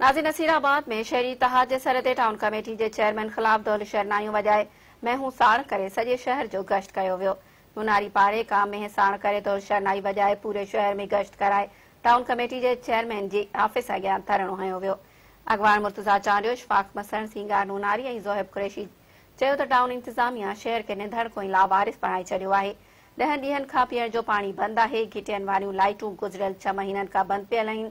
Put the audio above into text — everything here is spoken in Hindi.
नाज़ी नसीराबाद में शहरी इतिहाद जे सर टाउन कमेटी जे चेयरमैन ख़िलाफ़ दौल शहरनायूं वॼाए महू साण करे सॼे शहर जो गश्त कयो वियो। मुनारी पाड़े खां मेह साण करे दौल शहरनाई वॼाए पूरे शहर में गश्त कराए। टाउन कमेटी जे चेयरमैन जी ऑफ़िस अॻियाँ धरणो हयो वियो। अॻवान मुर्तज़ा चांडियो इशफाक मसण सिंगार नूनारी ऐं ज़ोहिब कुरैशी चयो त टाउन इंतिज़ामिया शहर खे निंधड़ कोई लावारिस बणाए छॾियो आहे। ॾहनि ॾींहनि खां जो पाणी बंदि आहे। घिटियनि वारियूं लाइटूं गुज़िरियल छह महीननि खां बंदि पियल आहिनि।